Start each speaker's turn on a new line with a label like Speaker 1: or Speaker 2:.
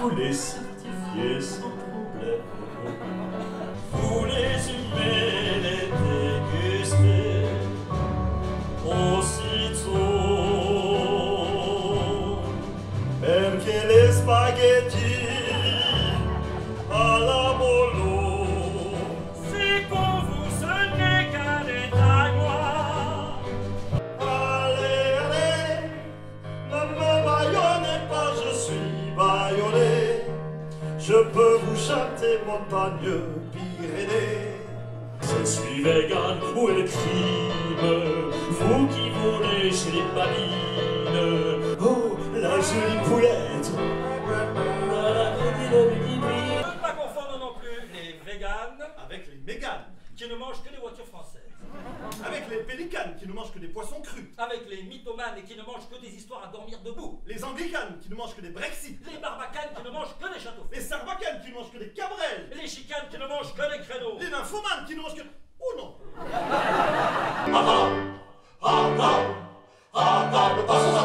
Speaker 1: Vous les
Speaker 2: certifiez sans problème. Vous les humez, les dégustez. Aussitôt, même que les spaghettis. je peux vous chanter
Speaker 3: montagne, Pyrénées. Je suis vegan, où est
Speaker 1: le Vous qui voulez chez les
Speaker 3: qui ne mangent que des voitures françaises.
Speaker 1: Avec les pélicanes qui ne mangent que des poissons crus.
Speaker 3: Avec les mythomanes qui ne mangent que des histoires à dormir debout.
Speaker 1: Les anglicanes qui ne mangent que des brexits.
Speaker 3: Les barbacanes qui ne mangent que des châteaux.
Speaker 1: Les sarbacanes qui ne mangent que des cabrelles.
Speaker 3: Les chicanes qui ne mangent que des créneaux.
Speaker 1: Les nymphomanes qui ne mangent que... Oh non ah ah.
Speaker 2: Ah